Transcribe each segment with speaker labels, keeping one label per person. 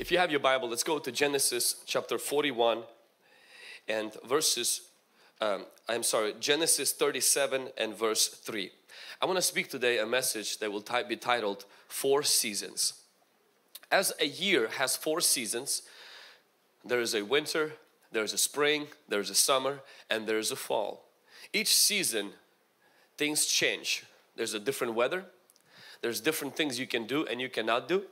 Speaker 1: If you have your Bible, let's go to Genesis chapter 41 and verses, um, I'm sorry, Genesis 37 and verse 3. I want to speak today a message that will be titled Four Seasons. As a year has four seasons, there is a winter, there is a spring, there is a summer, and there is a fall. Each season, things change. There's a different weather, there's different things you can do and you cannot do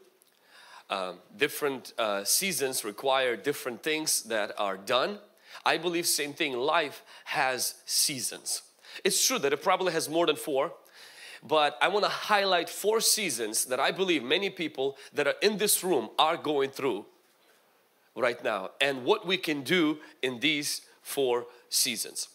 Speaker 1: um, different uh, seasons require different things that are done. I believe same thing, life has seasons. It's true that it probably has more than four, but I want to highlight four seasons that I believe many people that are in this room are going through right now and what we can do in these four seasons.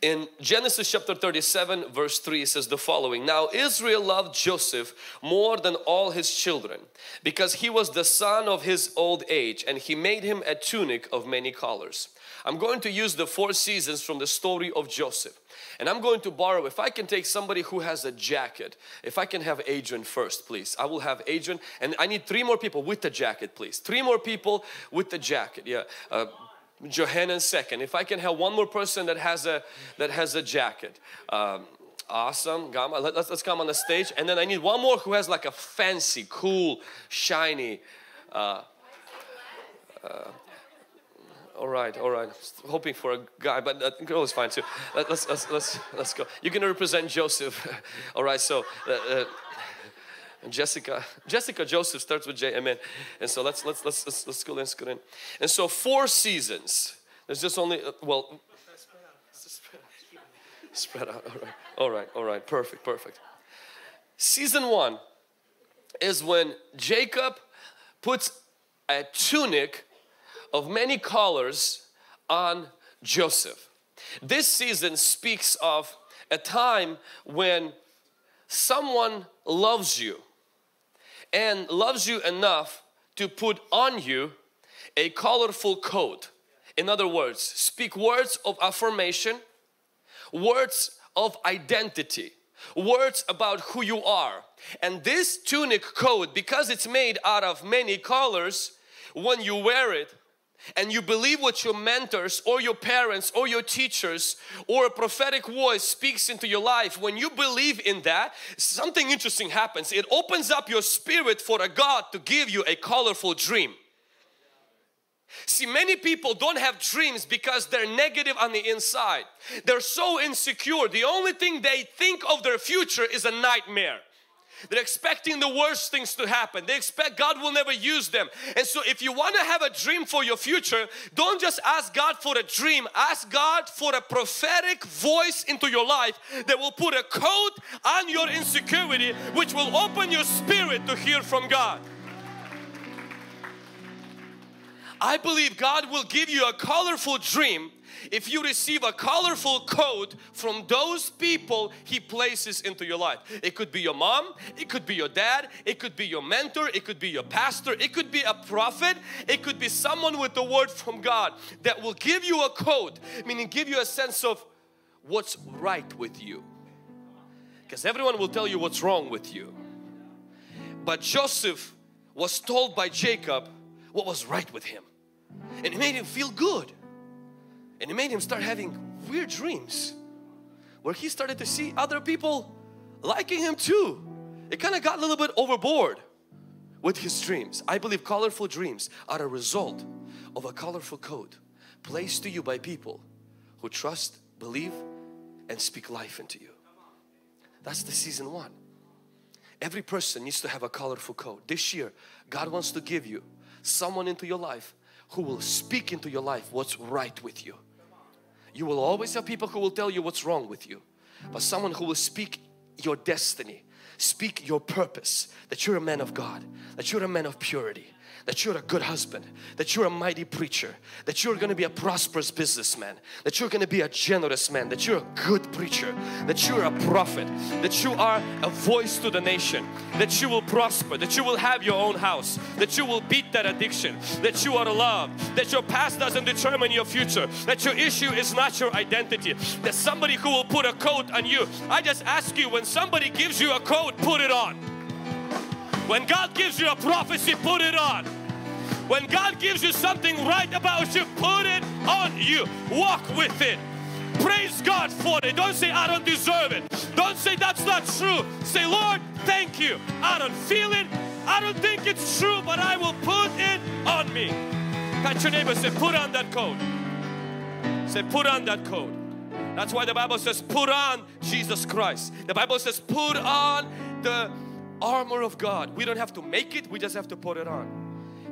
Speaker 1: In Genesis chapter 37 verse 3 it says the following Now Israel loved Joseph more than all his children because he was the son of his old age and he made him a tunic of many colors. I'm going to use the four seasons from the story of Joseph and I'm going to borrow if I can take somebody who has a jacket if I can have Adrian first please. I will have Adrian and I need three more people with the jacket please. Three more people with the jacket yeah. Uh, Johanna second. If I can have one more person that has a that has a jacket. Um, awesome, Gamma. Let, us let's come on the stage, and then I need one more who has like a fancy, cool, shiny. Uh, uh, all right, all right. Hoping for a guy, but a girl is fine too. Let, us let's let's let's go. You're gonna represent Joseph. all right, so. Uh, uh and Jessica, Jessica Joseph starts with J, amen. And so let's let's let's let's, let's go let's go in. And so four seasons. There's just only uh, well. Spread out. All right. All right. All right. Perfect. Perfect. Season one is when Jacob puts a tunic of many colors on Joseph. This season speaks of a time when someone loves you and loves you enough to put on you a colorful coat. In other words, speak words of affirmation, words of identity, words about who you are. And this tunic coat, because it's made out of many colors, when you wear it, and you believe what your mentors or your parents or your teachers or a prophetic voice speaks into your life, when you believe in that, something interesting happens. It opens up your spirit for a God to give you a colorful dream. See, many people don't have dreams because they're negative on the inside. They're so insecure. The only thing they think of their future is a nightmare. They're expecting the worst things to happen. They expect God will never use them. And so if you want to have a dream for your future, don't just ask God for a dream. Ask God for a prophetic voice into your life that will put a coat on your insecurity which will open your spirit to hear from God. I believe God will give you a colorful dream if you receive a colorful coat from those people He places into your life. It could be your mom, it could be your dad, it could be your mentor, it could be your pastor, it could be a prophet, it could be someone with the word from God that will give you a coat, meaning give you a sense of what's right with you. Because everyone will tell you what's wrong with you. But Joseph was told by Jacob what was right with him. And it made him feel good. And it made him start having weird dreams where he started to see other people liking him too. It kind of got a little bit overboard with his dreams. I believe colorful dreams are a result of a colorful code placed to you by people who trust, believe and speak life into you. That's the season one. Every person needs to have a colorful code. This year, God wants to give you someone into your life who will speak into your life what's right with you. You will always have people who will tell you what's wrong with you. But someone who will speak your destiny, speak your purpose, that you're a man of God, that you're a man of purity, that you're a good husband, that you're a mighty preacher, that you're going to be a prosperous businessman, that you're going to be a generous man, that you're a good preacher, that you're a prophet, that you are a voice to the nation, that you will prosper, that you will have your own house, that you will beat that addiction, that you are loved, that your past doesn't determine your future, that your issue is not your identity, that somebody who will put a coat on you. I just ask you when somebody gives you a coat, put it on. When God gives you a prophecy, put it on. When God gives you something right about you, put it on you. Walk with it. Praise God for it. Don't say, I don't deserve it. Don't say, that's not true. Say, Lord, thank you. I don't feel it. I don't think it's true, but I will put it on me. Catch your neighbor, say, put on that coat. Say, put on that coat. That's why the Bible says, put on Jesus Christ. The Bible says, put on the armor of God. We don't have to make it, we just have to put it on.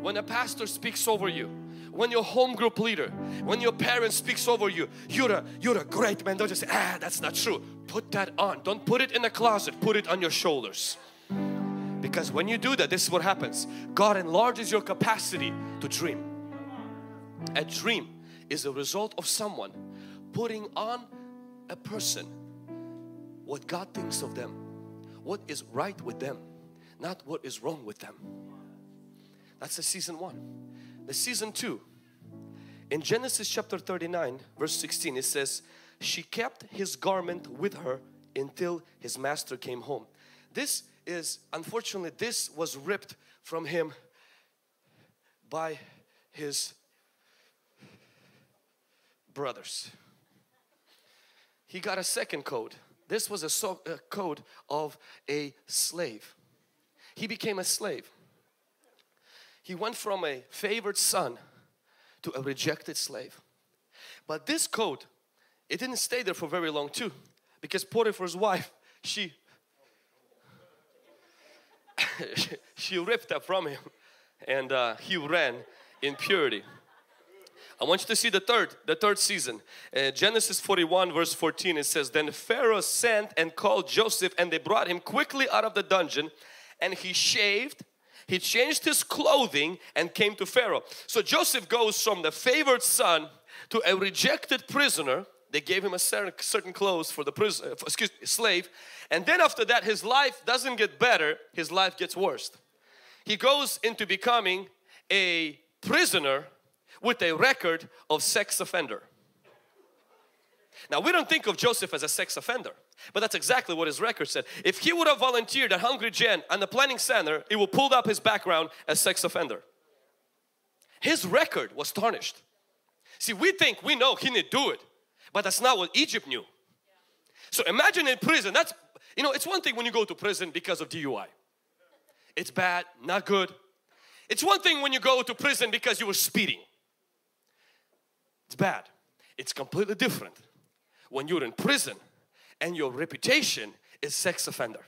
Speaker 1: When a pastor speaks over you, when your home group leader, when your parent speaks over you, you're a, you're a great man. Don't just say, ah, that's not true. Put that on. Don't put it in a closet. Put it on your shoulders. Because when you do that, this is what happens. God enlarges your capacity to dream. A dream is a result of someone putting on a person what God thinks of them, what is right with them, not what is wrong with them. That's the season one. The season two, in Genesis chapter 39, verse 16, it says, She kept his garment with her until his master came home. This is, unfortunately, this was ripped from him by his brothers. He got a second code. This was a, so, a code of a slave. He became a slave. He went from a favored son to a rejected slave. But this coat, it didn't stay there for very long too because Potiphar's wife, she she ripped that from him and uh, he ran in purity. I want you to see the third, the third season. Uh, Genesis 41 verse 14 it says, Then Pharaoh sent and called Joseph and they brought him quickly out of the dungeon and he shaved, he changed his clothing and came to Pharaoh. So Joseph goes from the favored son to a rejected prisoner. They gave him a certain, clothes for the prison, uh, excuse me, slave. And then after that his life doesn't get better, his life gets worse. He goes into becoming a prisoner with a record of sex offender. Now we don't think of Joseph as a sex offender, but that's exactly what his record said. If he would have volunteered at Hungry Gen and the planning center, it would pulled up his background as sex offender. His record was tarnished. See, we think we know he didn't do it, but that's not what Egypt knew. So imagine in prison, that's, you know, it's one thing when you go to prison because of DUI. It's bad, not good. It's one thing when you go to prison because you were speeding. It's bad. It's completely different when you're in prison and your reputation is sex offender.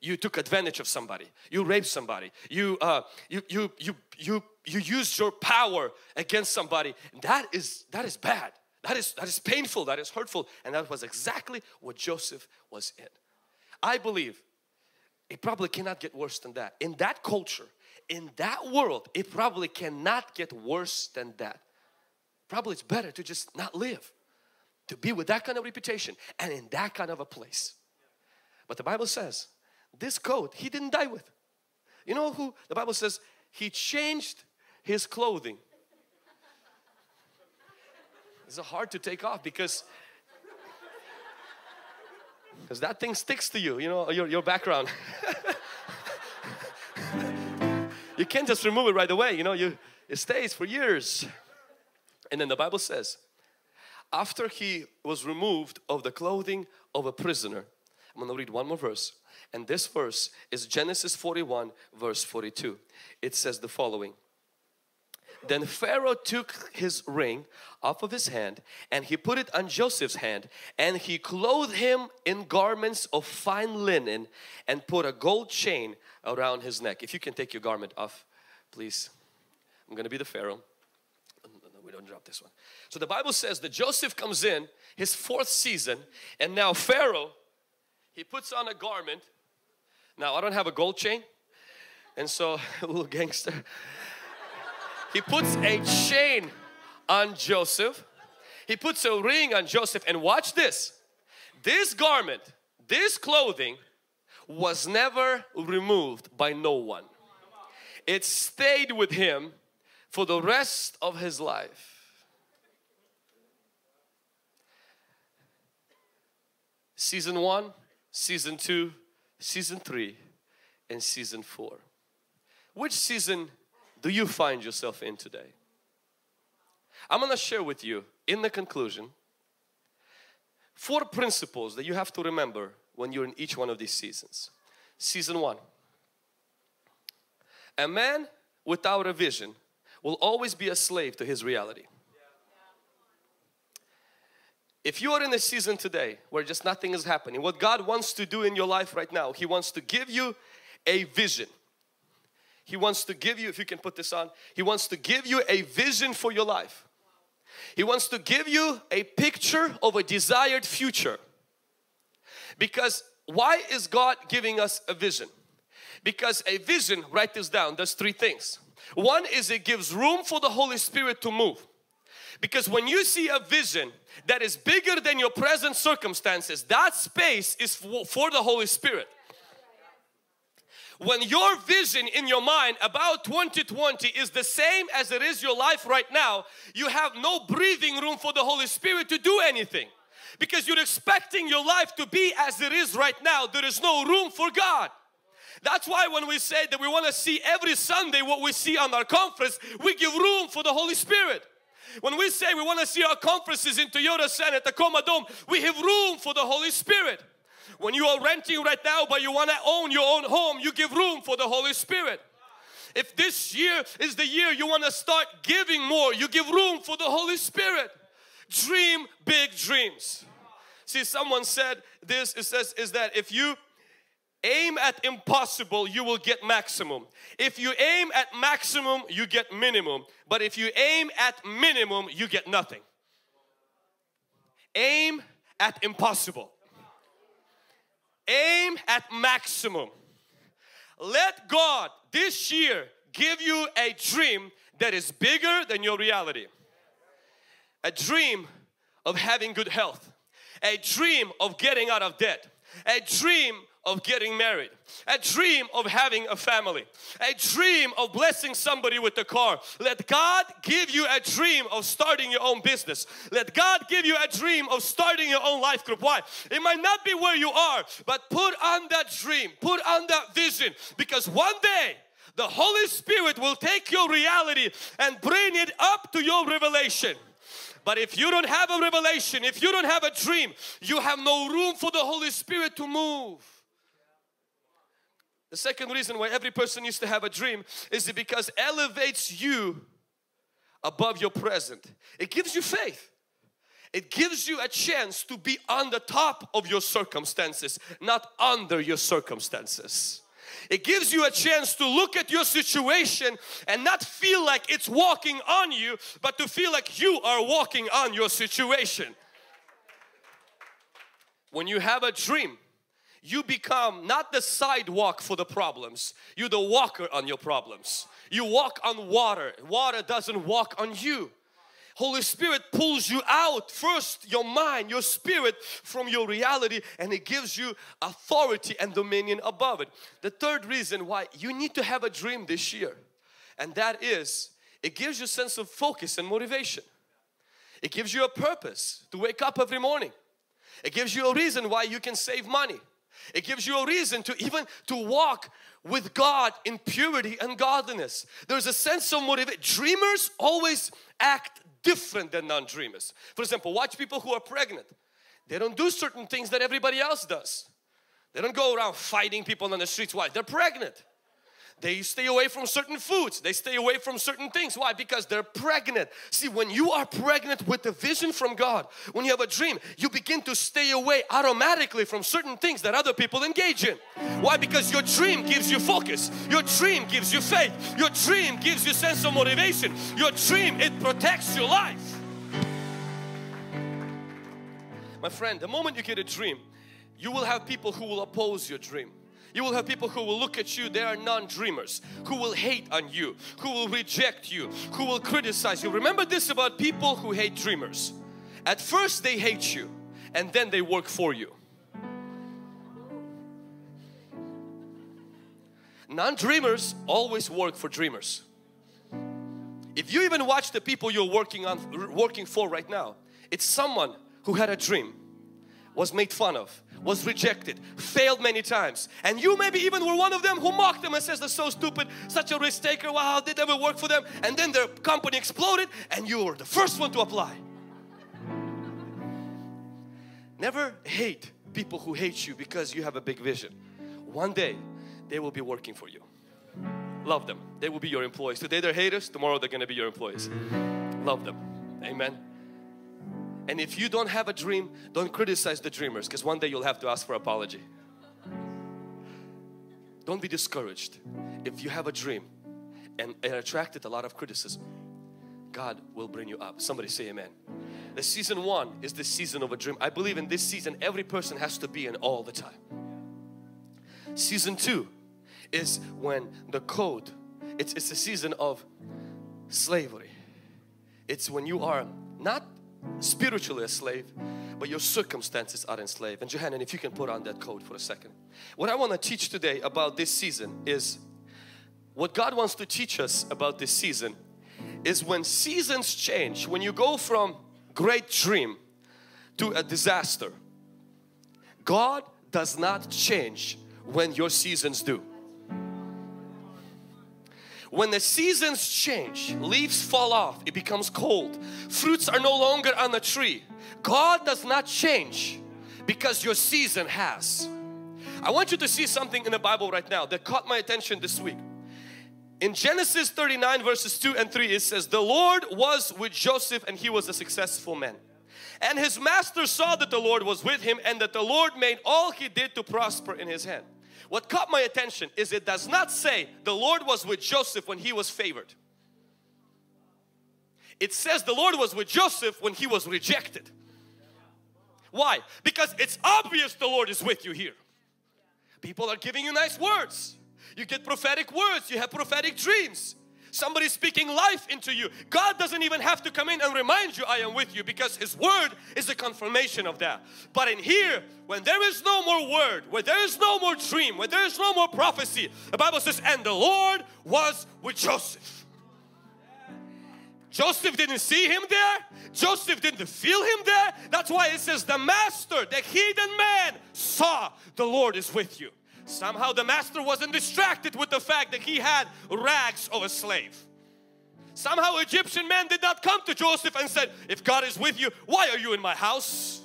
Speaker 1: You took advantage of somebody. You raped somebody. You uh, you you you you you used your power against somebody. That is that is bad. That is that is painful. That is hurtful. And that was exactly what Joseph was in. I believe it probably cannot get worse than that. In that culture, in that world, it probably cannot get worse than that probably it's better to just not live to be with that kind of reputation and in that kind of a place. But the bible says this coat he didn't die with. You know who the bible says? He changed his clothing. It's hard to take off because because that thing sticks to you you know your, your background. You can't just remove it right away you know you it stays for years. And then the Bible says, after he was removed of the clothing of a prisoner, I'm going to read one more verse. And this verse is Genesis 41 verse 42. It says the following. Then Pharaoh took his ring off of his hand and he put it on Joseph's hand and he clothed him in garments of fine linen and put a gold chain around his neck. If you can take your garment off, please. I'm going to be the Pharaoh No, we don't drop this one. So the Bible says that Joseph comes in his fourth season and now Pharaoh, he puts on a garment. Now I don't have a gold chain and so a little gangster. He puts a chain on Joseph. He puts a ring on Joseph and watch this. This garment, this clothing was never removed by no one. It stayed with him for the rest of his life. Season 1, Season 2, Season 3, and Season 4. Which season do you find yourself in today? I'm to share with you in the conclusion four principles that you have to remember when you're in each one of these seasons. Season one a man without a vision will always be a slave to his reality. If you are in a season today where just nothing is happening, what God wants to do in your life right now, He wants to give you a vision. He wants to give you, if you can put this on, He wants to give you a vision for your life. He wants to give you a picture of a desired future. Because why is God giving us a vision? Because a vision, write this down, does three things. One is it gives room for the Holy Spirit to move. Because when you see a vision that is bigger than your present circumstances, that space is for the Holy Spirit. When your vision in your mind about 2020 is the same as it is your life right now, you have no breathing room for the Holy Spirit to do anything. Because you're expecting your life to be as it is right now, there is no room for God. That's why when we say that we want to see every Sunday what we see on our conference, we give room for the Holy Spirit. When we say we want to see our conferences in Toyota Center, Tacoma Dome, we have room for the Holy Spirit. When you are renting right now but you want to own your own home, you give room for the Holy Spirit. If this year is the year you want to start giving more, you give room for the Holy Spirit. Dream big dreams. See, someone said this, it says, is that if you aim at impossible, you will get maximum. If you aim at maximum, you get minimum. But if you aim at minimum, you get nothing. Aim at impossible. Aim at maximum. Let God this year give you a dream that is bigger than your reality. A dream of having good health. A dream of getting out of debt. A dream of getting married, a dream of having a family, a dream of blessing somebody with a car. Let God give you a dream of starting your own business. Let God give you a dream of starting your own life group. Why? It might not be where you are, but put on that dream, put on that vision because one day the Holy Spirit will take your reality and bring it up to your revelation. But if you don't have a revelation, if you don't have a dream, you have no room for the Holy Spirit to move. The second reason why every person needs to have a dream is it because elevates you above your present. It gives you faith. It gives you a chance to be on the top of your circumstances, not under your circumstances. It gives you a chance to look at your situation and not feel like it's walking on you, but to feel like you are walking on your situation. When you have a dream, you become not the sidewalk for the problems, you're the walker on your problems. You walk on water, water doesn't walk on you. Holy Spirit pulls you out first your mind, your spirit from your reality and it gives you authority and dominion above it. The third reason why you need to have a dream this year and that is it gives you a sense of focus and motivation. It gives you a purpose to wake up every morning. It gives you a reason why you can save money. It gives you a reason to even to walk with God in purity and godliness. There's a sense of motivation. Dreamers always act different than non-dreamers. For example, watch people who are pregnant. They don't do certain things that everybody else does. They don't go around fighting people on the streets. Why? They're pregnant. They stay away from certain foods. They stay away from certain things. Why? Because they're pregnant. See, when you are pregnant with a vision from God, when you have a dream, you begin to stay away automatically from certain things that other people engage in. Why? Because your dream gives you focus. Your dream gives you faith. Your dream gives you sense of motivation. Your dream, it protects your life. My friend, the moment you get a dream, you will have people who will oppose your dream. You will have people who will look at you, they are non-dreamers, who will hate on you, who will reject you, who will criticize you. Remember this about people who hate dreamers. At first they hate you and then they work for you. Non-dreamers always work for dreamers. If you even watch the people you're working on working for right now, it's someone who had a dream, was made fun of, was rejected, failed many times. And you maybe even were one of them who mocked them and says they're so stupid, such a risk taker, wow, did ever work for them? And then their company exploded and you were the first one to apply. Never hate people who hate you because you have a big vision. One day they will be working for you. Love them. They will be your employees. Today they're haters, tomorrow they're going to be your employees. Love them. Amen. And if you don't have a dream, don't criticize the dreamers because one day you'll have to ask for apology. Don't be discouraged. If you have a dream and it attracted a lot of criticism, God will bring you up. Somebody say amen. The season one is the season of a dream. I believe in this season every person has to be in all the time. Season two is when the code, it's, it's a season of slavery. It's when you are not spiritually a slave, but your circumstances are enslaved. And Johanna, if you can put on that coat for a second. What I want to teach today about this season is what God wants to teach us about this season is when seasons change, when you go from great dream to a disaster, God does not change when your seasons do. When the seasons change, leaves fall off, it becomes cold, fruits are no longer on the tree. God does not change because your season has. I want you to see something in the Bible right now that caught my attention this week. In Genesis 39 verses 2 and 3 it says, The Lord was with Joseph and he was a successful man. And his master saw that the Lord was with him and that the Lord made all he did to prosper in his hand. What caught my attention is it does not say the Lord was with Joseph when he was favored. It says the Lord was with Joseph when he was rejected. Why? Because it's obvious the Lord is with you here. People are giving you nice words. You get prophetic words, you have prophetic dreams. Somebody speaking life into you. God doesn't even have to come in and remind you I am with you because His word is a confirmation of that. But in here, when there is no more word, where there is no more dream, where there is no more prophecy, the Bible says, and the Lord was with Joseph. Joseph didn't see him there. Joseph didn't feel him there. That's why it says the master, the hidden man saw the Lord is with you. Somehow the master wasn't distracted with the fact that he had rags of a slave. Somehow Egyptian men did not come to Joseph and said, if God is with you, why are you in my house?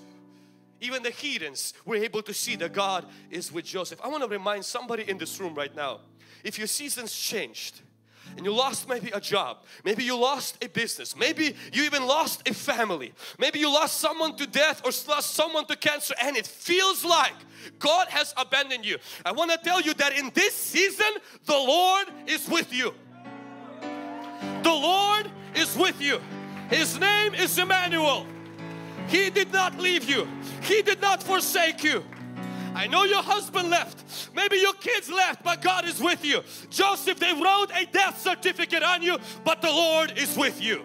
Speaker 1: Even the heathens were able to see that God is with Joseph. I want to remind somebody in this room right now, if your seasons changed, and you lost maybe a job, maybe you lost a business, maybe you even lost a family, maybe you lost someone to death or lost someone to cancer and it feels like God has abandoned you. I want to tell you that in this season, the Lord is with you. The Lord is with you. His name is Emmanuel. He did not leave you. He did not forsake you. I know your husband left. Maybe your kids left, but God is with you. Joseph, they wrote a death certificate on you, but the Lord is with you.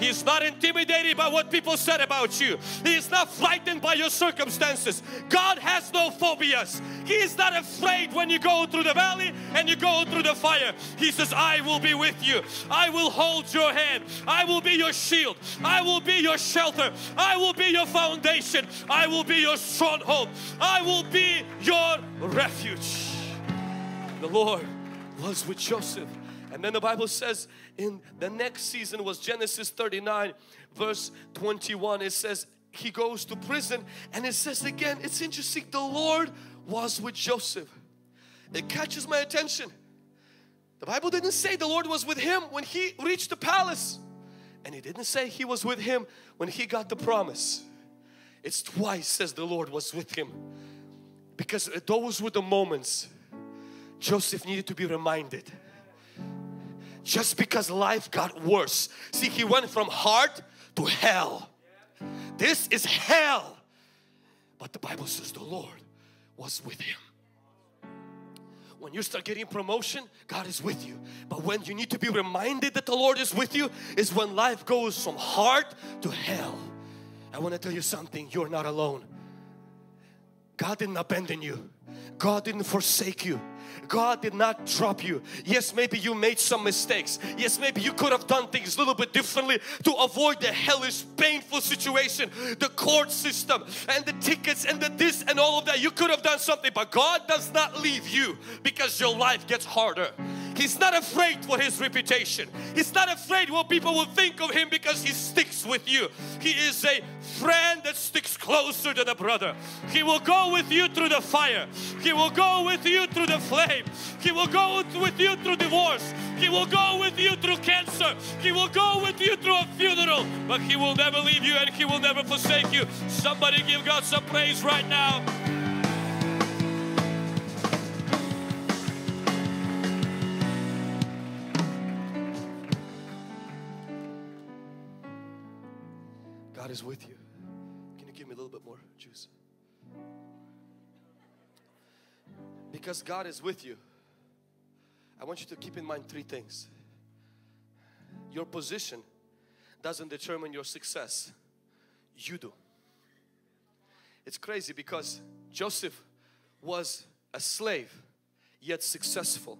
Speaker 1: He is not intimidated by what people said about you. He is not frightened by your circumstances. God has no phobias. He is not afraid when you go through the valley and you go through the fire. He says, I will be with you. I will hold your hand. I will be your shield. I will be your shelter. I will be your foundation. I will be your stronghold. I will be your refuge. The Lord was with Joseph and then the Bible says in the next season was Genesis 39 verse 21. It says he goes to prison and it says again, it's interesting, the Lord was with Joseph. It catches my attention. The Bible didn't say the Lord was with him when he reached the palace. And it didn't say he was with him when he got the promise. It's twice says the Lord was with him. Because those were the moments Joseph needed to be reminded just because life got worse. See, he went from hard to hell. This is hell. But the Bible says the Lord was with him. When you start getting promotion, God is with you. But when you need to be reminded that the Lord is with you is when life goes from hard to hell. I want to tell you something, you're not alone. God didn't abandon you. God didn't forsake you. God did not drop you. Yes, maybe you made some mistakes. Yes, maybe you could have done things a little bit differently to avoid the hellish, painful situation, the court system, and the tickets, and the this and all of that. You could have done something, but God does not leave you because your life gets harder. He's not afraid for his reputation. He's not afraid what people will think of him because he sticks with you. He is a friend that sticks closer than a brother. He will go with you through the fire. He will go with you through the flame. He will go with you through divorce. He will go with you through cancer. He will go with you through a funeral. But He will never leave you and He will never forsake you. Somebody give God some praise right now. Is with you. Can you give me a little bit more juice? Because God is with you, I want you to keep in mind three things. Your position doesn't determine your success, you do. It's crazy because Joseph was a slave yet successful,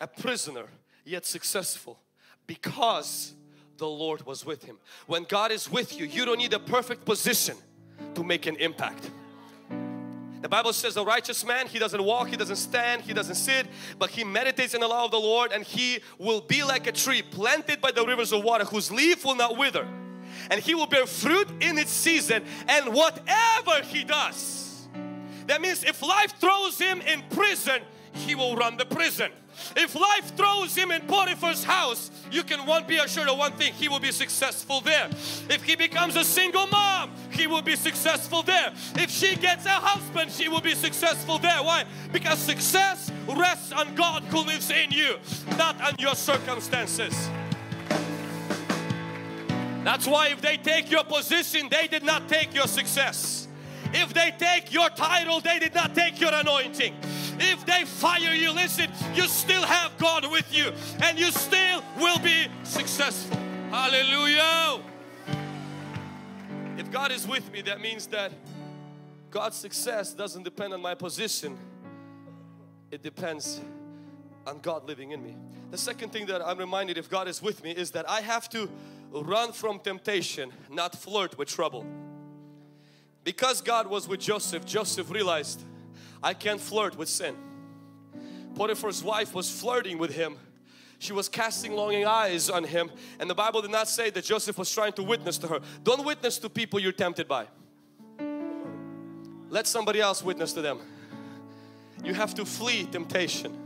Speaker 1: a prisoner yet successful because the Lord was with him. When God is with you, you don't need a perfect position to make an impact. The Bible says the righteous man, he doesn't walk, he doesn't stand, he doesn't sit, but he meditates in the law of the Lord and he will be like a tree planted by the rivers of water whose leaf will not wither. And he will bear fruit in its season and whatever he does. That means if life throws him in prison, he will run the prison. If life throws him in Potiphar's house, you can one be assured of one thing, he will be successful there. If he becomes a single mom, he will be successful there. If she gets a husband, she will be successful there. Why? Because success rests on God who lives in you, not on your circumstances. That's why if they take your position, they did not take your success. If they take your title, they did not take your anointing. If they fire you, listen, you still have God with you and you still will be successful. Hallelujah. If God is with me, that means that God's success doesn't depend on my position. It depends on God living in me. The second thing that I'm reminded if God is with me is that I have to run from temptation, not flirt with trouble. Because God was with Joseph, Joseph realized I can't flirt with sin. Potiphar's wife was flirting with him. She was casting longing eyes on him and the Bible did not say that Joseph was trying to witness to her. Don't witness to people you're tempted by. Let somebody else witness to them. You have to flee temptation.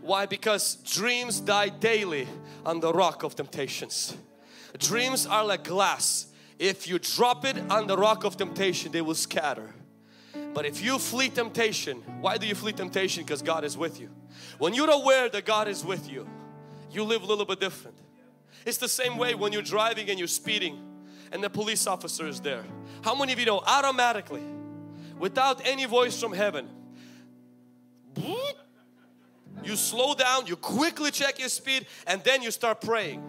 Speaker 1: Why? Because dreams die daily on the rock of temptations. Dreams are like glass. If you drop it on the rock of temptation, they will scatter. But if you flee temptation, why do you flee temptation? Because God is with you. When you're aware that God is with you, you live a little bit different. It's the same way when you're driving and you're speeding and the police officer is there. How many of you know automatically, without any voice from heaven, you slow down, you quickly check your speed and then you start praying.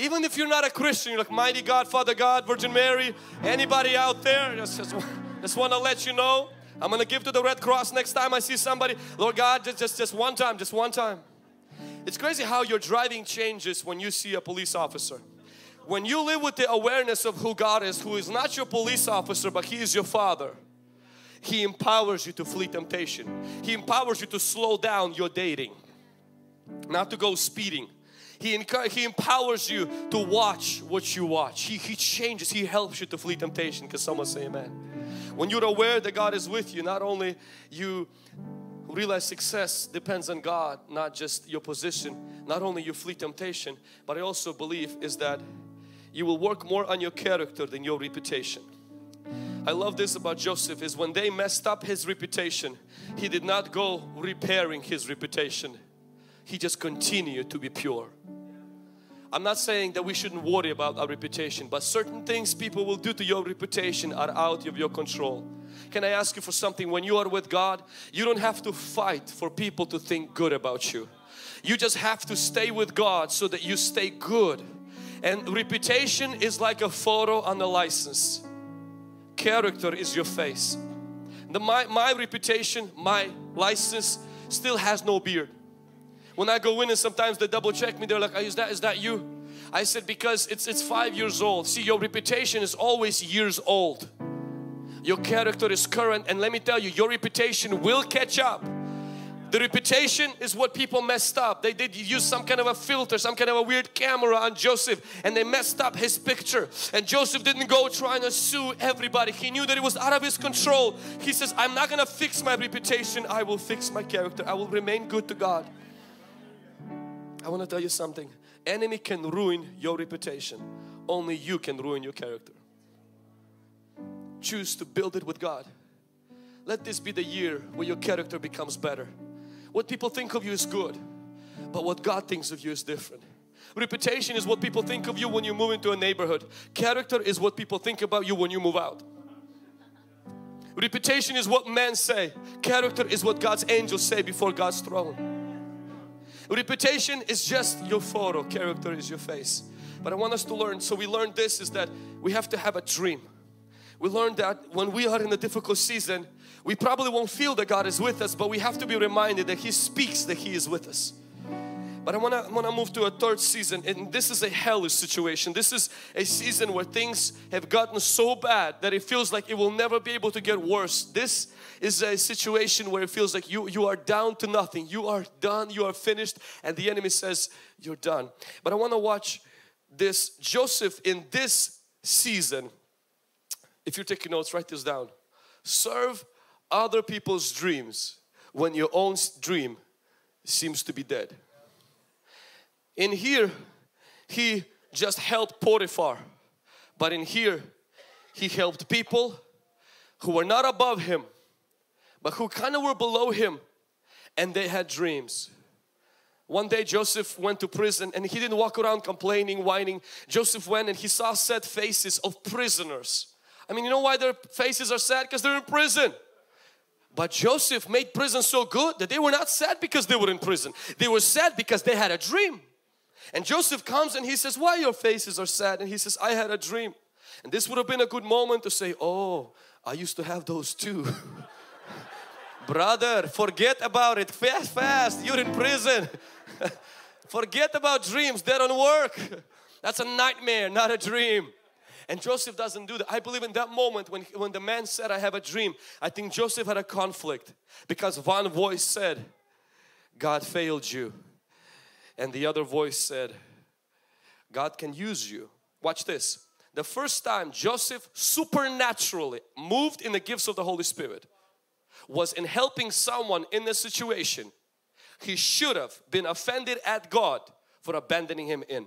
Speaker 1: Even if you're not a Christian, you're like, Mighty God, Father God, Virgin Mary, anybody out there, just, just just want to let you know, I'm going to give to the Red Cross next time I see somebody. Lord God, just, just, just one time, just one time. It's crazy how your driving changes when you see a police officer. When you live with the awareness of who God is, who is not your police officer, but He is your Father. He empowers you to flee temptation. He empowers you to slow down your dating. Not to go speeding. He, he empowers you to watch what you watch. He, he changes, He helps you to flee temptation. Because someone say amen. When you're aware that God is with you, not only you realize success depends on God, not just your position, not only you flee temptation, but I also believe is that you will work more on your character than your reputation. I love this about Joseph is when they messed up his reputation, he did not go repairing his reputation. He just continued to be pure. I'm not saying that we shouldn't worry about our reputation, but certain things people will do to your reputation are out of your control. Can I ask you for something? When you are with God, you don't have to fight for people to think good about you. You just have to stay with God so that you stay good. And reputation is like a photo on a license. Character is your face. the, my, my reputation, my license still has no beard. When I go in and sometimes they double check me, they're like, is that, is that you? I said, because it's, it's five years old. See, your reputation is always years old. Your character is current and let me tell you, your reputation will catch up. The reputation is what people messed up. They did use some kind of a filter, some kind of a weird camera on Joseph and they messed up his picture. And Joseph didn't go trying to sue everybody. He knew that it was out of his control. He says, I'm not gonna fix my reputation. I will fix my character. I will remain good to God. I want to tell you something. Enemy can ruin your reputation. Only you can ruin your character. Choose to build it with God. Let this be the year where your character becomes better. What people think of you is good, but what God thinks of you is different. Reputation is what people think of you when you move into a neighborhood. Character is what people think about you when you move out. Reputation is what men say. Character is what God's angels say before God's throne. Reputation is just your photo. Character is your face. But I want us to learn. So we learned this is that we have to have a dream. We learned that when we are in a difficult season, we probably won't feel that God is with us, but we have to be reminded that He speaks that He is with us. But I want to want to move to a third season and this is a hellish situation. This is a season where things have gotten so bad that it feels like it will never be able to get worse. This is a situation where it feels like you you are down to nothing. You are done, you are finished and the enemy says you're done. But I want to watch this Joseph in this season. If you're taking notes, write this down. Serve other people's dreams when your own dream seems to be dead. In here, he just helped Potiphar, but in here, he helped people who were not above him, but who kind of were below him and they had dreams. One day Joseph went to prison and he didn't walk around complaining, whining. Joseph went and he saw sad faces of prisoners. I mean, you know why their faces are sad? Because they're in prison. But Joseph made prison so good that they were not sad because they were in prison. They were sad because they had a dream. And Joseph comes and he says, why your faces are sad? And he says, I had a dream. And this would have been a good moment to say, oh, I used to have those too. Brother, forget about it fast, fast. You're in prison. forget about dreams, they don't work. That's a nightmare, not a dream. And Joseph doesn't do that. I believe in that moment when, when the man said, I have a dream, I think Joseph had a conflict because one voice said, God failed you. And the other voice said, God can use you. Watch this. The first time Joseph supernaturally moved in the gifts of the Holy Spirit was in helping someone in a situation he should have been offended at God for abandoning him in.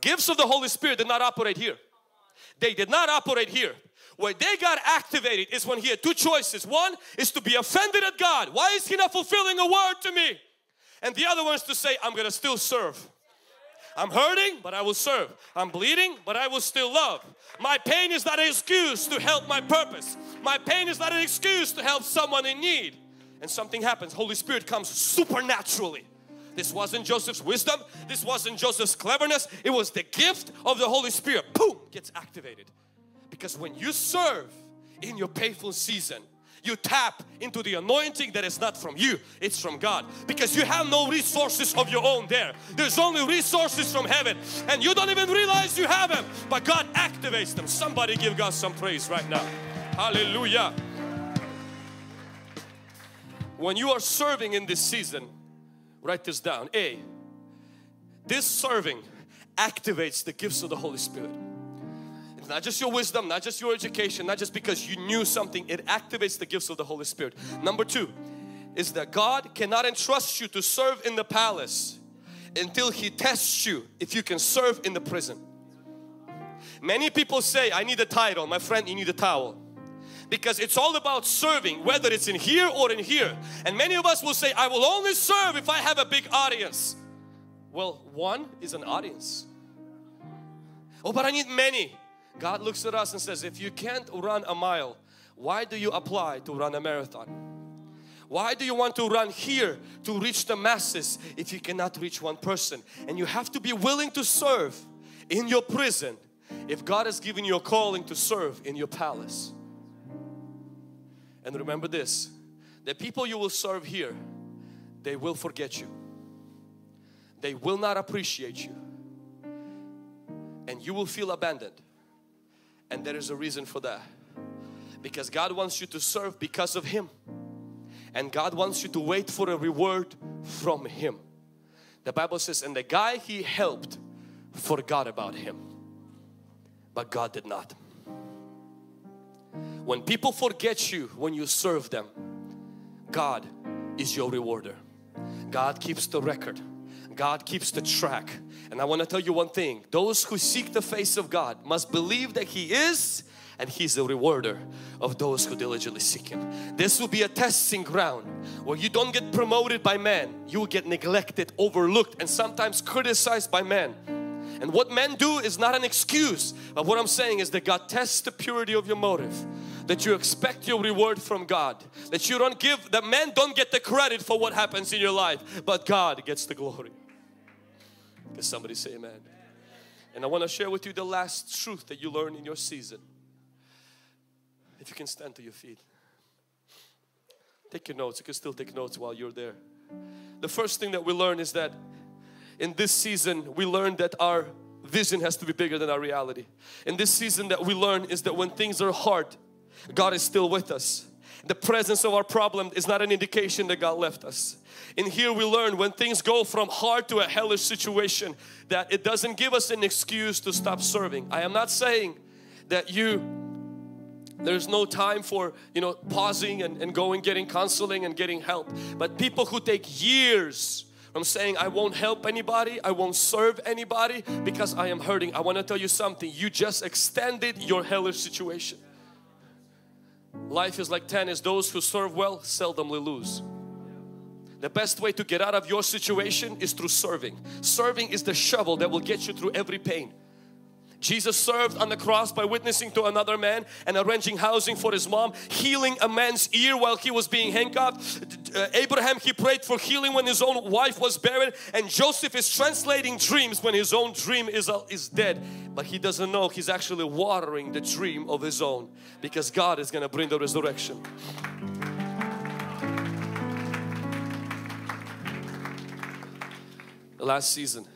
Speaker 1: Gifts of the Holy Spirit did not operate here. They did not operate here. Where they got activated is when he had two choices. One is to be offended at God. Why is he not fulfilling a word to me? And the other one is to say, I'm gonna still serve. I'm hurting, but I will serve. I'm bleeding, but I will still love. My pain is not an excuse to help my purpose. My pain is not an excuse to help someone in need. And something happens. Holy Spirit comes supernaturally this wasn't Joseph's wisdom. This wasn't Joseph's cleverness. It was the gift of the Holy Spirit. Boom! Gets activated. Because when you serve in your painful season, you tap into the anointing that is not from you, it's from God. Because you have no resources of your own there. There's only resources from heaven and you don't even realize you have them, but God activates them. Somebody give God some praise right now. Hallelujah. When you are serving in this season, Write this down. A, this serving activates the gifts of the Holy Spirit. Not just your wisdom, not just your education, not just because you knew something, it activates the gifts of the Holy Spirit. Number two is that God cannot entrust you to serve in the palace until He tests you if you can serve in the prison. Many people say, I need a title. My friend, you need a towel because it's all about serving whether it's in here or in here and many of us will say I will only serve if I have a big audience well one is an audience oh but I need many God looks at us and says if you can't run a mile why do you apply to run a marathon why do you want to run here to reach the masses if you cannot reach one person and you have to be willing to serve in your prison if God has given you a calling to serve in your palace And remember this, the people you will serve here, they will forget you. They will not appreciate you. And you will feel abandoned. And there is a reason for that. Because God wants you to serve because of Him. And God wants you to wait for a reward from Him. The Bible says, and the guy He helped forgot about Him. But God did not. When people forget you when you serve them, God is your rewarder. God keeps the record. God keeps the track. And I want to tell you one thing. Those who seek the face of God must believe that He is and He's the rewarder of those who diligently seek Him. This will be a testing ground where you don't get promoted by man. You will get neglected, overlooked and sometimes criticized by man. And what men do is not an excuse. But what I'm saying is that God tests the purity of your motive. That you expect your reward from God. That you don't give, that men don't get the credit for what happens in your life. But God gets the glory. Can somebody say amen? And I want to share with you the last truth that you learn in your season. If you can stand to your feet. Take your notes. You can still take notes while you're there. The first thing that we learn is that in this season we learn that our vision has to be bigger than our reality. In this season that we learn is that when things are hard, God is still with us. The presence of our problem is not an indication that God left us. And here we learn when things go from hard to a hellish situation that it doesn't give us an excuse to stop serving. I am not saying that you there's no time for you know pausing and, and going getting counseling and getting help but people who take years I'm saying I won't help anybody, I won't serve anybody because I am hurting. I want to tell you something, you just extended your hellish situation. Life is like tennis, those who serve well seldomly lose. The best way to get out of your situation is through serving. Serving is the shovel that will get you through every pain. Jesus served on the cross by witnessing to another man and arranging housing for his mom, healing a man's ear while he was being handcuffed. Uh, Abraham, he prayed for healing when his own wife was barren and Joseph is translating dreams when his own dream is, uh, is dead. But he doesn't know he's actually watering the dream of his own because God is going to bring the resurrection. The last season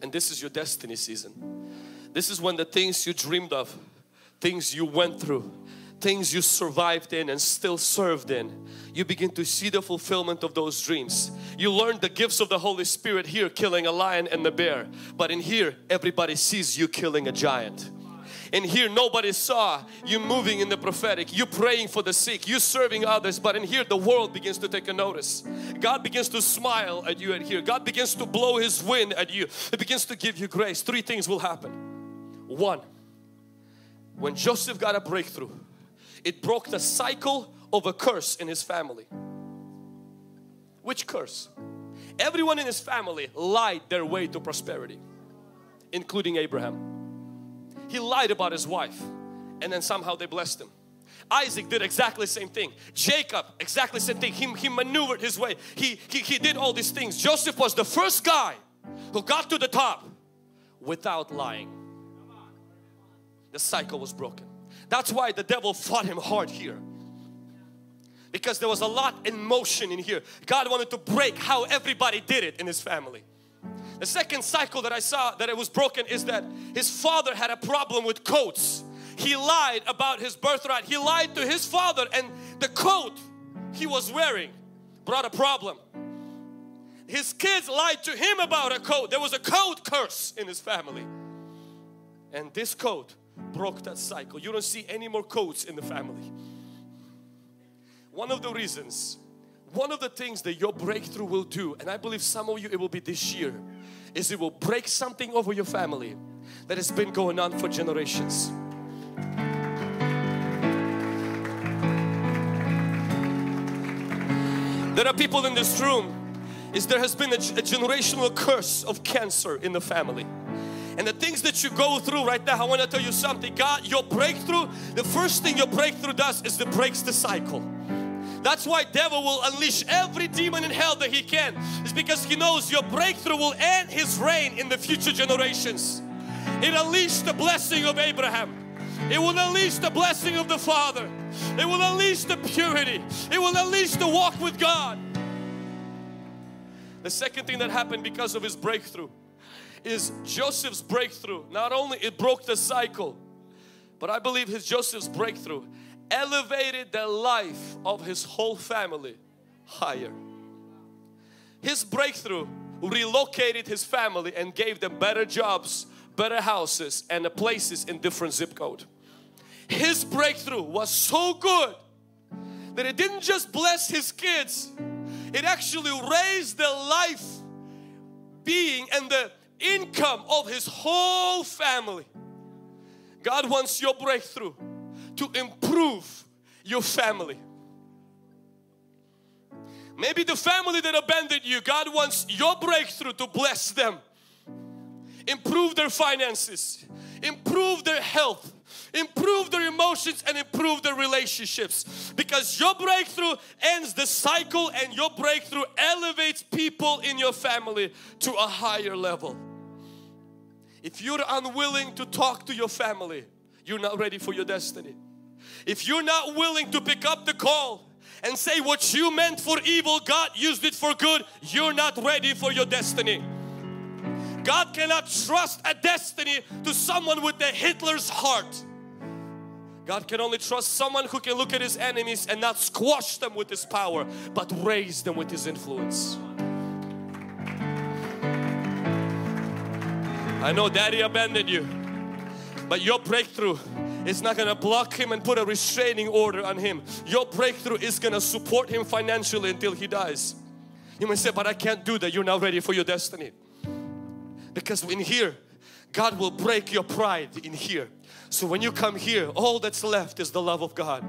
Speaker 1: and this is your destiny season this is when the things you dreamed of, things you went through, things you survived in and still served in, you begin to see the fulfillment of those dreams. You learn the gifts of the Holy Spirit here killing a lion and the bear. But in here, everybody sees you killing a giant. In here, nobody saw you moving in the prophetic, you praying for the sick, you serving others. But in here, the world begins to take a notice. God begins to smile at you and here. God begins to blow His wind at you. He begins to give you grace. Three things will happen. One, when Joseph got a breakthrough, it broke the cycle of a curse in his family. Which curse? Everyone in his family lied their way to prosperity, including Abraham. He lied about his wife and then somehow they blessed him. Isaac did exactly the same thing. Jacob, exactly the same thing. He, he maneuvered his way. He, he, he did all these things. Joseph was the first guy who got to the top without lying the cycle was broken. That's why the devil fought him hard here. Because there was a lot in motion in here. God wanted to break how everybody did it in his family. The second cycle that I saw that it was broken is that his father had a problem with coats. He lied about his birthright. He lied to his father and the coat he was wearing brought a problem. His kids lied to him about a coat. There was a coat curse in his family. And this coat broke that cycle. You don't see any more coats in the family. One of the reasons, one of the things that your breakthrough will do, and I believe some of you it will be this year, is it will break something over your family that has been going on for generations. There are people in this room is there has been a, a generational curse of cancer in the family and the things that you go through right now, I want to tell you something. God, your breakthrough, the first thing your breakthrough does is it breaks the cycle. That's why devil will unleash every demon in hell that he can. It's because he knows your breakthrough will end his reign in the future generations. It unleashed the blessing of Abraham. It will unleash the blessing of the Father. It will unleash the purity. It will unleash the walk with God. The second thing that happened because of his breakthrough is Joseph's breakthrough. Not only it broke the cycle, but I believe his Joseph's breakthrough elevated the life of his whole family higher. His breakthrough relocated his family and gave them better jobs, better houses and the places in different zip code. His breakthrough was so good that it didn't just bless his kids, it actually raised the life being and the income of his whole family. God wants your breakthrough to improve your family. Maybe the family that abandoned you, God wants your breakthrough to bless them, improve their finances, improve their health, improve their emotions and improve their relationships because your breakthrough ends the cycle and your breakthrough elevates people in your family to a higher level. If you're unwilling to talk to your family, you're not ready for your destiny. If you're not willing to pick up the call and say what you meant for evil, God used it for good, you're not ready for your destiny. God cannot trust a destiny to someone with the Hitler's heart. God can only trust someone who can look at his enemies and not squash them with his power, but raise them with his influence. I know daddy abandoned you, but your breakthrough is not going to block him and put a restraining order on him. Your breakthrough is going to support him financially until he dies. You may say, but I can't do that. You're not ready for your destiny. Because in here, God will break your pride in here. So when you come here, all that's left is the love of God.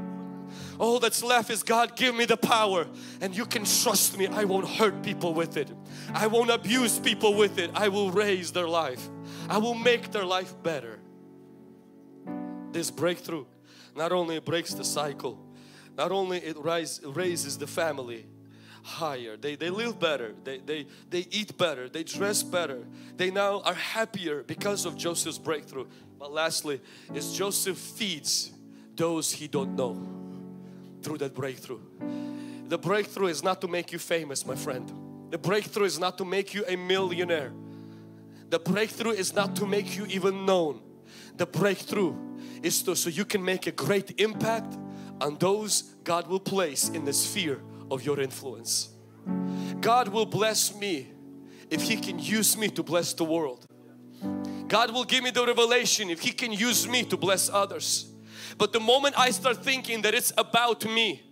Speaker 1: All that's left is God give me the power and you can trust me I won't hurt people with it. I won't abuse people with it. I will raise their life. I will make their life better. This breakthrough not only breaks the cycle not only it rise, raises the family higher. They, they live better. They, they, they eat better. They dress better. They now are happier because of Joseph's breakthrough. But lastly is Joseph feeds those he don't know through that breakthrough. The breakthrough is not to make you famous my friend. The breakthrough is not to make you a millionaire the breakthrough is not to make you even known the breakthrough is to, so you can make a great impact on those God will place in the sphere of your influence. God will bless me if He can use me to bless the world. God will give me the revelation if He can use me to bless others. But the moment I start thinking that it's about me,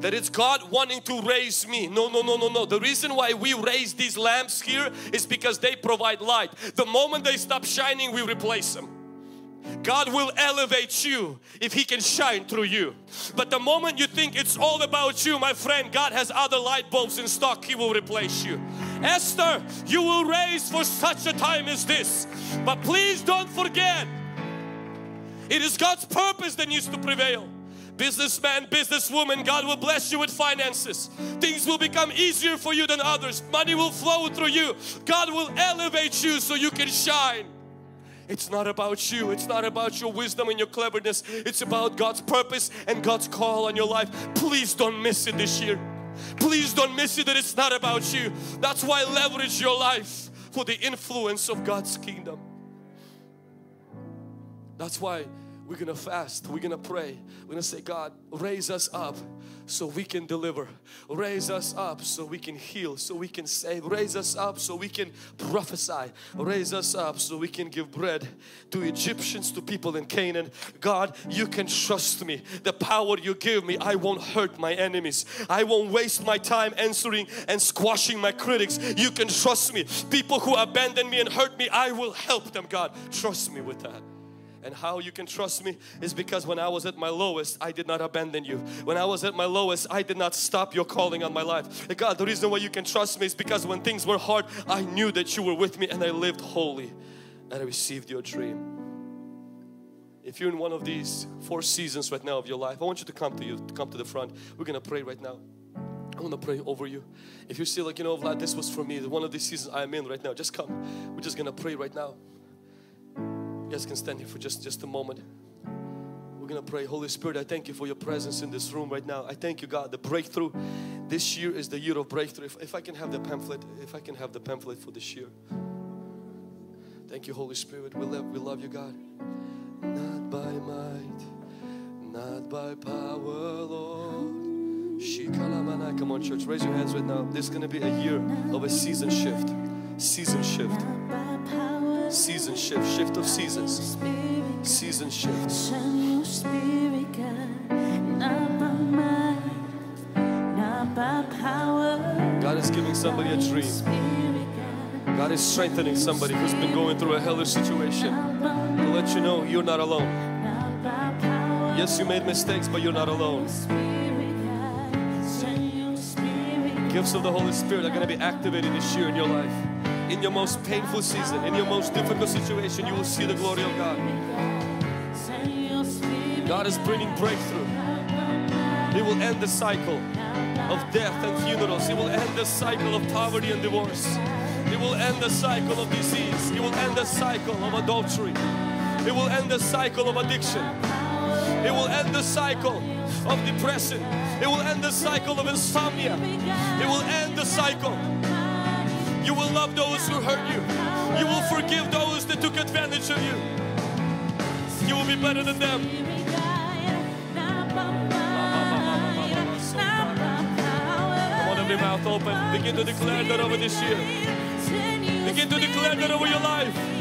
Speaker 1: that it's God wanting to raise me. No, no, no, no, no. The reason why we raise these lamps here is because they provide light. The moment they stop shining, we replace them. God will elevate you if He can shine through you. But the moment you think it's all about you, my friend, God has other light bulbs in stock, He will replace you. Esther, you will raise for such a time as this. But please don't forget, it is God's purpose that needs to prevail. Businessman, businesswoman, God will bless you with finances. Things will become easier for you than others. Money will flow through you. God will elevate you so you can shine. It's not about you. It's not about your wisdom and your cleverness. It's about God's purpose and God's call on your life. Please don't miss it this year. Please don't miss it that it's not about you. That's why leverage your life for the influence of God's kingdom. That's why we're gonna fast, we're gonna pray, we're gonna say, God, raise us up so we can deliver, raise us up so we can heal, so we can save, raise us up so we can prophesy, raise us up so we can give bread to Egyptians, to people in Canaan. God, you can trust me. The power you give me, I won't hurt my enemies. I won't waste my time answering and squashing my critics. You can trust me. People who abandon me and hurt me, I will help them, God. Trust me with that. And how you can trust me is because when I was at my lowest, I did not abandon you. When I was at my lowest, I did not stop your calling on my life. God, the reason why you can trust me is because when things were hard, I knew that you were with me and I lived holy and I received your dream. If you're in one of these four seasons right now of your life, I want you to come to you, to come to the front. We're gonna pray right now. I want to pray over you. If you see like, you know, Vlad, this was for me, one of these seasons I'm in right now, just come. We're just gonna pray right now guys can stand here for just, just a moment. We're gonna pray. Holy Spirit, I thank you for your presence in this room right now. I thank you, God, the breakthrough. This year is the year of breakthrough. If, if I can have the pamphlet, if I can have the pamphlet for this year. Thank you, Holy Spirit. We love, we love you, God. Not by might, not by power, Lord. Come on, church, raise your hands right now. This is gonna be a year of a season shift. Season shift. Season shift. Shift of seasons. Season shift.
Speaker 2: God,
Speaker 1: is giving somebody a dream.
Speaker 2: God,
Speaker 1: is strengthening somebody who's been going through a hellish situation. To let you know you're not alone. Yes, you made mistakes, but you're not alone. Gifts of the Holy Spirit are going to be activated this year in your life. In your most painful season, in your most difficult situation, you will see the glory of God. God is bringing breakthrough. He will end the cycle of death and funerals. He will end the cycle of poverty and divorce. He will end the cycle of disease. He will end the cycle of adultery. He will end the cycle of addiction. He will end the cycle of depression. It will end the cycle of insomnia. It will end the cycle. You will love those who hurt you. You will forgive those that took advantage of you. You will be better than them. Come on, every mouth open. Begin to declare that over this year. Begin to declare that over your life.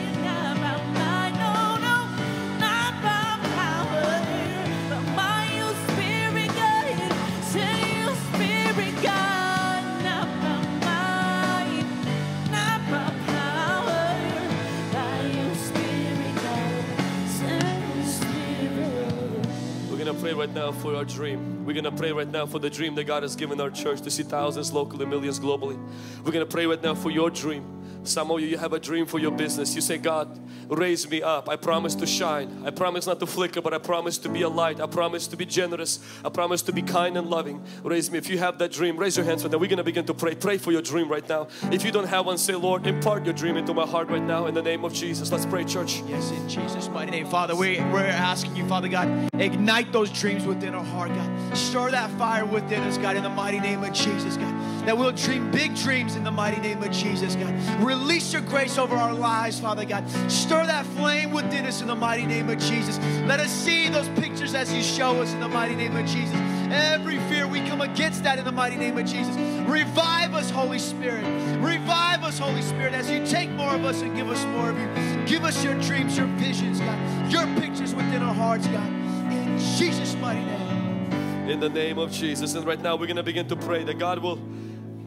Speaker 1: Pray right now for our dream. We're gonna pray right now for the dream that God has given our church to see thousands locally, millions globally. We're gonna pray right now for your dream. Some of you, you have a dream for your business. You say, God, raise me up. I promise to shine. I promise not to flicker, but I promise to be a light. I promise to be generous. I promise to be kind and loving. Raise me. If you have that dream, raise your hands right now. We're gonna begin to pray. Pray for your dream right now. If you don't have one, say, Lord, impart your dream into my heart right now in the name of Jesus. Let's pray, church.
Speaker 3: Yes, in Jesus' mighty name, Father, we, we're asking you, Father God, ignite those dreams within our heart, God. Stir that fire within us, God, in the mighty name of Jesus, God. That we'll dream big dreams in the mighty name of Jesus, God. Release your grace over our lives, Father God. Stir that flame within us in the mighty name of Jesus. Let us see those pictures as you show us in the mighty name of Jesus. Every fear, we come against that in the mighty name of Jesus. Revive us, Holy Spirit. Revive us, Holy Spirit, as you take more of us and give us more of you. Give us your dreams, your visions, God. Your pictures within our hearts, God. In Jesus' mighty name.
Speaker 1: in the name of Jesus. And right now we're going to begin to pray that God will,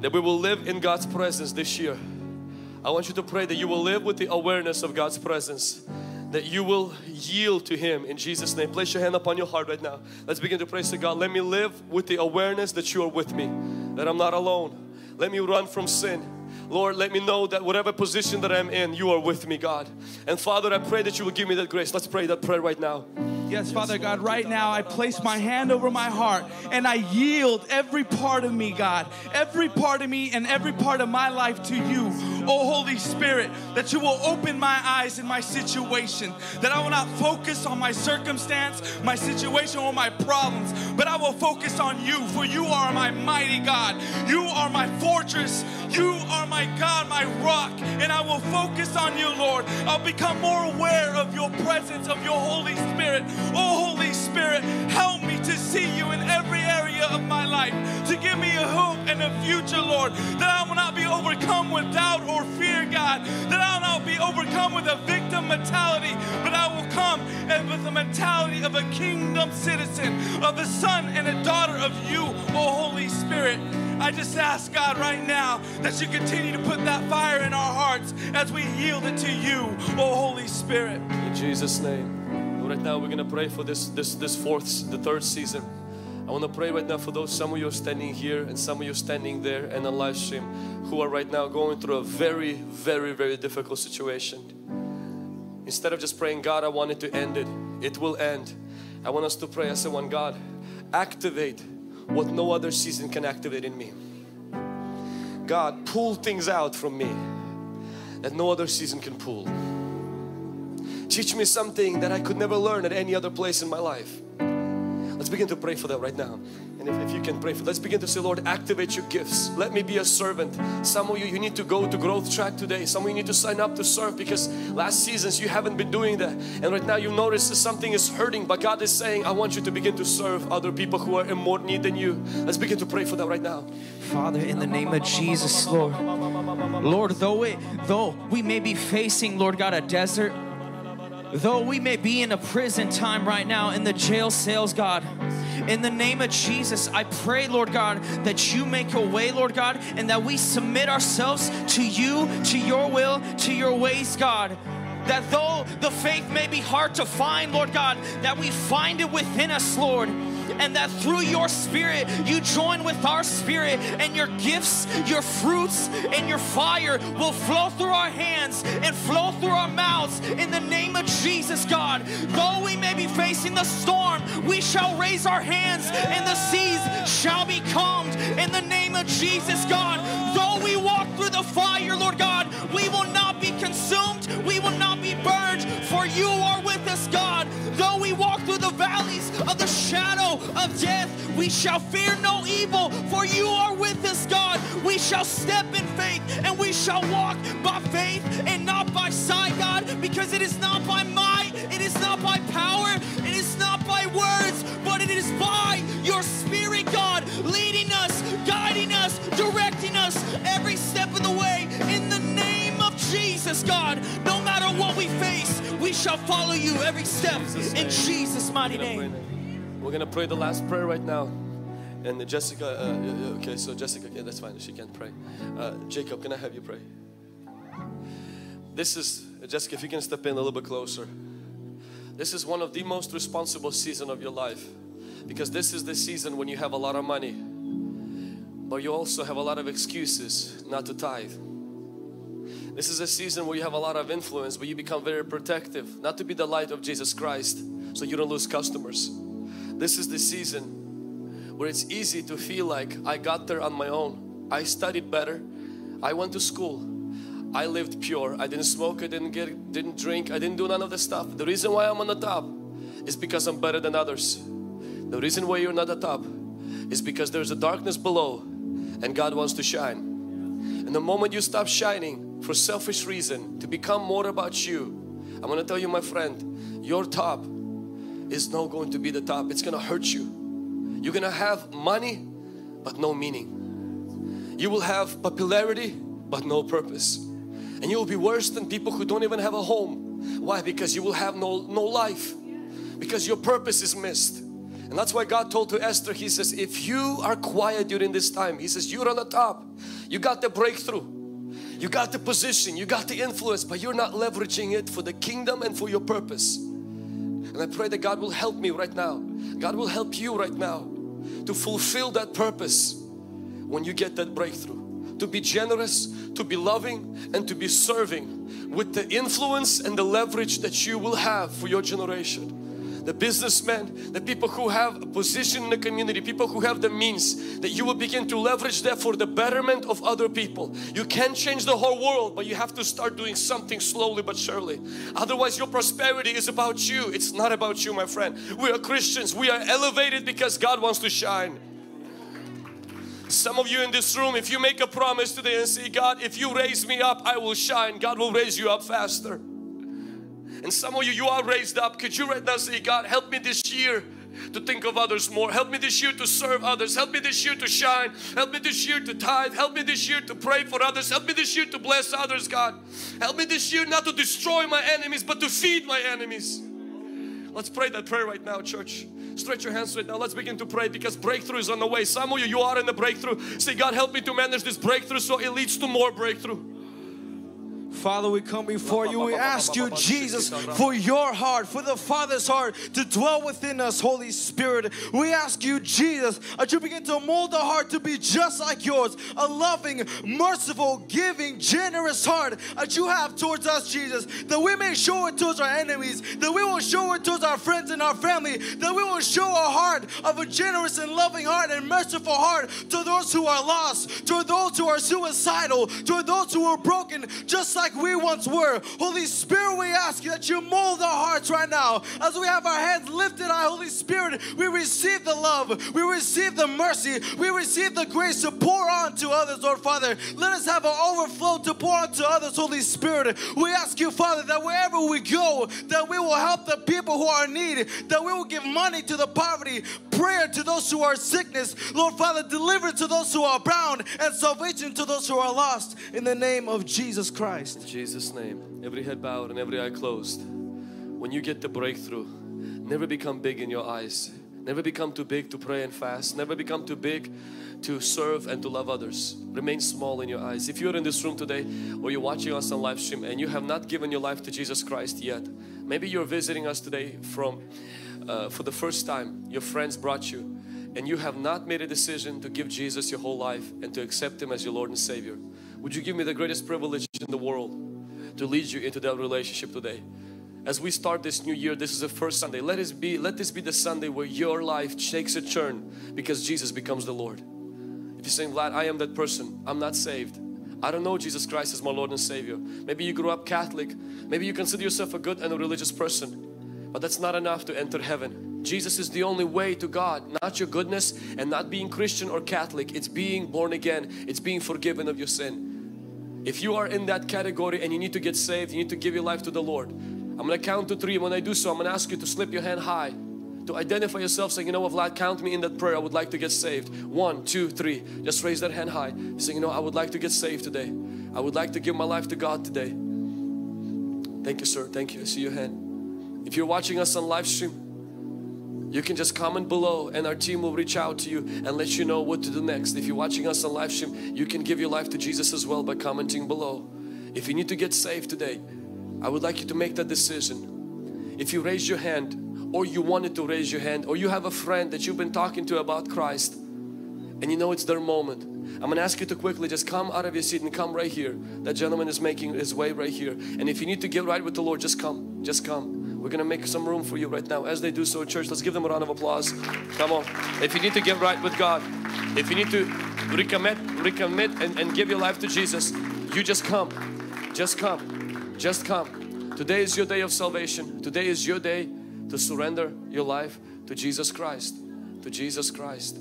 Speaker 1: that we will live in God's presence this year. I want you to pray that you will live with the awareness of God's presence. That you will yield to Him in Jesus' name. Place your hand upon your heart right now. Let's begin to pray. Say, God, let me live with the awareness that you are with me, that I'm not alone. Let me run from sin. Lord, let me know that whatever position that I'm in, you are with me, God. And Father, I pray that you will give me that grace. Let's pray that prayer right now.
Speaker 4: Yes, Father God, right now I place my hand over my heart and I yield every part of me, God, every part of me and every part of my life to you, oh Holy Spirit, that you will open my eyes in my situation, that I will not focus on my circumstance, my situation, or my problems, but I will focus on you, for you are my mighty God. You are my fortress. You are my God, my rock, and I will focus on you, Lord. I'll become more aware of your presence, of your Holy Spirit. Oh, Holy Spirit, help me to see you in every area of my life, to give me a hope and a future, Lord, that I will not be overcome with doubt or fear, God, that I will not be overcome with a victim mentality, but I will come and with the mentality of a kingdom citizen, of a son and a daughter of you, oh Holy Spirit. I just ask God right now that you continue to put that fire in our hearts as we yield it to you, oh Holy Spirit.
Speaker 1: In Jesus' name. Right now we're gonna pray for this this this fourth, the third season. I want to pray right now for those some of you are standing here and some of you standing there and on live stream who are right now going through a very, very, very difficult situation. Instead of just praying, God, I want it to end it, it will end. I want us to pray. I said, one God, activate what no other season can activate in me. God, pull things out from me that no other season can pull. Teach me something that I could never learn at any other place in my life. Let's begin to pray for that right now. And if, if you can pray for, let's begin to say, Lord, activate your gifts. Let me be a servant. Some of you, you need to go to growth track today. Some of you need to sign up to serve because last seasons you haven't been doing that. And right now you notice that something is hurting, but God is saying, I want you to begin to serve other people who are in more need than you. Let's begin to pray for that right now.
Speaker 5: Father, in the name of Jesus, Lord. Lord, though it though we may be facing, Lord God, a desert, though we may be in a prison time right now in the jail cells, God. In the name of Jesus, I pray, Lord God, that you make a way, Lord God, and that we submit ourselves to you, to your will, to your ways, God. That though the faith may be hard to find, Lord God, that we find it within us, Lord and that through your spirit you join with our spirit and your gifts, your fruits, and your fire will flow through our hands and flow through our mouths in the name of Jesus, God. Though we may be facing the storm, we shall raise our hands and the seas shall be calmed in the name of Jesus, God. Though we walk through the fire, Lord God, we will not be consumed, we will not be burned, for you are with us, God. Though we walk through the valleys of the shadow of death, we shall fear no evil, for you are with us, God. We shall step in faith and we shall walk by faith and not by sight, God, because it is not by might, it is not by power, it is not by words, but it is by your spirit, God, leading us, guiding us, directing us every step of the way in the of Jesus, God. No matter what we face, we shall follow you every step in Jesus' mighty name.
Speaker 1: We're gonna pray the last prayer right now. And Jessica, uh, yeah, yeah, okay, so Jessica, yeah, that's fine. She can't pray. Uh, Jacob, can I have you pray? This is Jessica. If you can step in a little bit closer. This is one of the most responsible season of your life, because this is the season when you have a lot of money, but you also have a lot of excuses not to tithe. This is a season where you have a lot of influence, but you become very protective, not to be the light of Jesus Christ, so you don't lose customers. This is the season where it's easy to feel like I got there on my own. I studied better. I went to school. I lived pure. I didn't smoke. I didn't get, didn't drink. I didn't do none of this stuff. The reason why I'm on the top is because I'm better than others. The reason why you're not the top is because there's a darkness below and God wants to shine. And the moment you stop shining for selfish reason to become more about you, I'm to tell you my friend, your top is not going to be the top. It's going to hurt you. You're going to have money but no meaning. You will have popularity but no purpose. And you will be worse than people who don't even have a home. Why? Because you will have no, no life. Because your purpose is missed. And that's why God told to Esther, He says, if you are quiet during this time, He says, you're on the top. You got the breakthrough. You got the position, you got the influence, but you're not leveraging it for the kingdom and for your purpose. And I pray that God will help me right now. God will help you right now to fulfill that purpose when you get that breakthrough. To be generous, to be loving and to be serving with the influence and the leverage that you will have for your generation the businessmen, the people who have a position in the community, people who have the means, that you will begin to leverage that for the betterment of other people. You can change the whole world, but you have to start doing something slowly but surely. Otherwise, your prosperity is about you. It's not about you, my friend. We are Christians. We are elevated because God wants to shine. Some of you in this room, if you make a promise today and say, God, if you raise me up, I will shine. God will raise you up faster. And some of you, you are raised up. Could you right now say, God, help me this year to think of others more. Help me this year to serve others. Help me this year to shine. Help me this year to tithe. Help me this year to pray for others. Help me this year to bless others, God. Help me this year not to destroy my enemies, but to feed my enemies. Let's pray that prayer right now, church. Stretch your hands right now. Let's begin to pray because breakthrough is on the way. Some of you, you are in the breakthrough. Say, God, help me to manage this breakthrough so it leads to more breakthrough.
Speaker 6: Father, we come before you. We ask you, Jesus, for your heart, for the Father's heart to dwell within us, Holy Spirit. We ask you, Jesus, that you begin to mold our heart to be just like yours a loving, merciful, giving, generous heart that you have towards us, Jesus. That we may show it towards our enemies, that we will show it towards our friends and our family, that we will show a heart of a generous and loving heart and merciful heart to those who are lost, to those who are suicidal, to those who are broken, just like like we once were. Holy Spirit, we ask you that you mold our hearts right now. As we have our hands lifted high, Holy Spirit, we receive the love, we receive the mercy, we receive the grace to pour on to others, Lord Father. Let us have an overflow to pour on to others, Holy Spirit. We ask you, Father, that wherever we go, that we will help the people who are in need, that we will give money to the poverty, prayer to those who are sickness, Lord Father, deliverance to those who are bound, and salvation to those who are lost. In the name of Jesus Christ.
Speaker 1: In Jesus' name, every head bowed and every eye closed. When you get the breakthrough, never become big in your eyes. Never become too big to pray and fast. Never become too big to serve and to love others. Remain small in your eyes. If you're in this room today or you're watching us on live stream and you have not given your life to Jesus Christ yet, maybe you're visiting us today from uh, for the first time. Your friends brought you and you have not made a decision to give Jesus your whole life and to accept Him as your Lord and Savior. Would you give me the greatest privilege in the world to lead you into that relationship today? As we start this new year, this is the first Sunday. Let us be, let this be the Sunday where your life takes a turn because Jesus becomes the Lord. If you're saying, Vlad, I am that person, I'm not saved. I don't know Jesus Christ as my Lord and Savior. Maybe you grew up Catholic. Maybe you consider yourself a good and a religious person. But that's not enough to enter heaven. Jesus is the only way to God, not your goodness and not being Christian or Catholic. It's being born again. It's being forgiven of your sin. If you are in that category and you need to get saved, you need to give your life to the Lord. I'm going to count to three. When I do so, I'm going to ask you to slip your hand high to identify yourself saying, you know what, Vlad, count me in that prayer. I would like to get saved. One, two, three. Just raise that hand high. Saying, you know, I would like to get saved today. I would like to give my life to God today. Thank you, sir. Thank you. I see your hand. If you're watching us on live stream, you can just comment below and our team will reach out to you and let you know what to do next. If you're watching us on live stream, you can give your life to Jesus as well by commenting below. If you need to get saved today, I would like you to make that decision. If you raise your hand or you wanted to raise your hand or you have a friend that you've been talking to about Christ and you know it's their moment. I'm going to ask you to quickly just come out of your seat and come right here. That gentleman is making his way right here. And if you need to get right with the Lord, just come. Just come. We're going to make some room for you right now. As they do so, church, let's give them a round of applause. Come on. If you need to get right with God, if you need to recommit, recommit and, and give your life to Jesus, you just come. Just come. Just come. Today is your day of salvation. Today is your day to surrender your life to Jesus Christ. To Jesus Christ.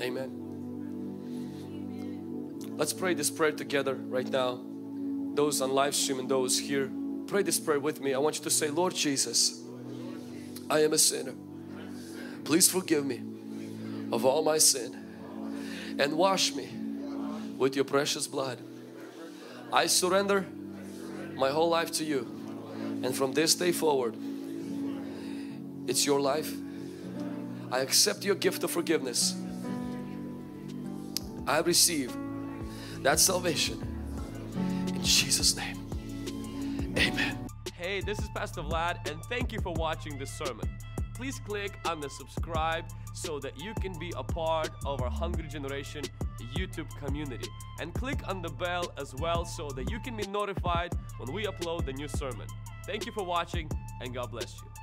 Speaker 1: Amen. Let's pray this prayer together right now. Those on live stream and those here, pray this prayer with me. I want you to say, Lord Jesus, I am a sinner. Please forgive me of all my sin and wash me with your precious blood. I surrender my whole life to you. And from this day forward, it's your life. I accept your gift of forgiveness. I receive that salvation in Jesus' name. Amen. Hey, this is Pastor Vlad, and thank you for watching this sermon. Please click on the subscribe so that you can be a part of our Hungry Generation YouTube community. And click on the bell as well so that you can be notified when we upload the new sermon. Thank you for watching, and God bless you.